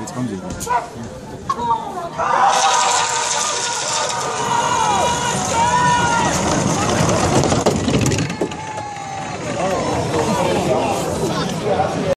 Jetzt kommen sie.